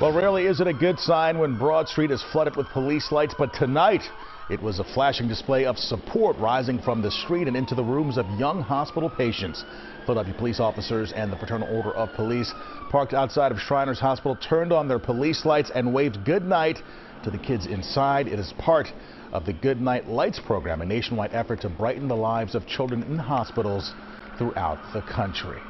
Well, rarely is it a good sign when Broad Street is flooded with police lights, but tonight it was a flashing display of support rising from the street and into the rooms of young hospital patients. Philadelphia police officers and the Fraternal Order of Police parked outside of Shriners Hospital turned on their police lights and waved goodnight to the kids inside. It is part of the Goodnight Lights program, a nationwide effort to brighten the lives of children in hospitals throughout the country.